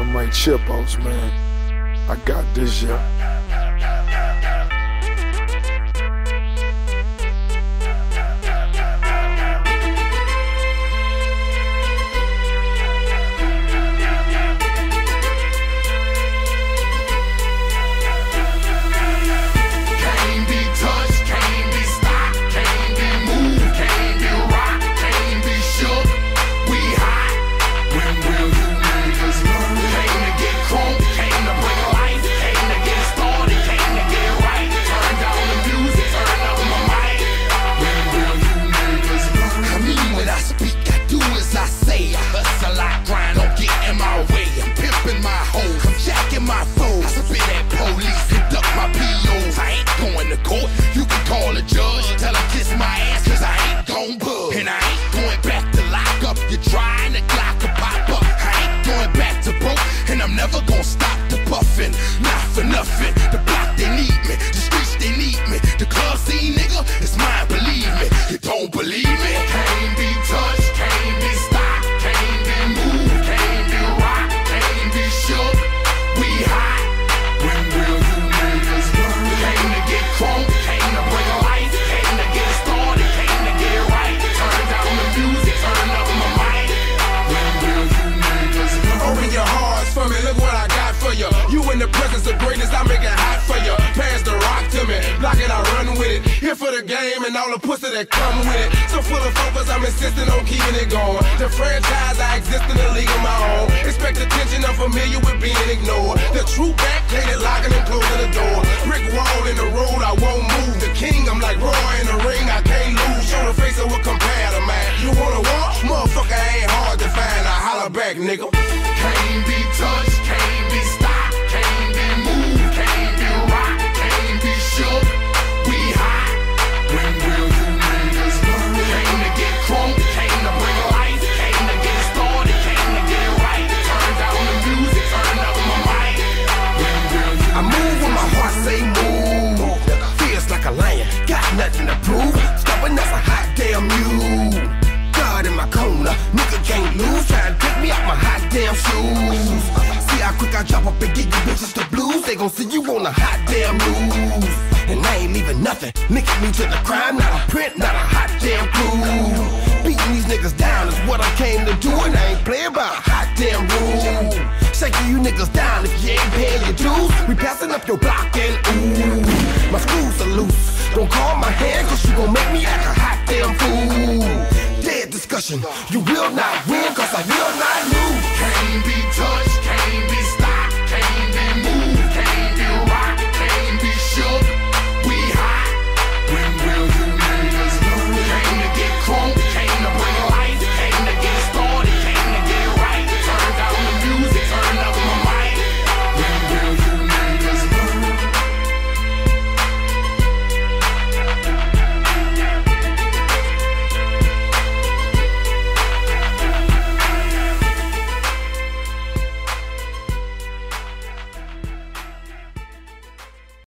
I'm like Chipos, man. I got this, yeah. Never gonna stop the puffin'. Not for nothing. The block, they need me. The streets, they need me. The club scene, nigga, it's mine, believe me. You don't believe me? Presence of greatness, I make it hot for you. Pass the rock to me, block it, I run with it. Here for the game and all the pussy that come with it. So full of focus, I'm insisting on keeping it going. The franchise, I exist in a league of my own. Expect attention, I'm familiar with being ignored. The true back, it locking and closing the door. Brick wall in the road, I won't move. The king, I'm like Roy in the ring, I can't lose. Show the face of compare to man. You wanna walk? Motherfucker ain't hard to find. I holler back, nigga. Can't be touched, damn shoes. See how quick I drop up and get you bitches the blues. They gon' see you on a hot damn news. And I ain't leaving nothing. Linking me to the crime, not a print, not a hot damn clue. Beating these niggas down is what I came to do, and I ain't playing by a hot damn rule. Shaking you niggas down if you ain't paying your dues. We passing up your block and ooh, my screws are loose. Don't call my hand, cause you gon' make me act a hot damn fool. Dead discussion, you will not win, cause I will not lose. Be touched,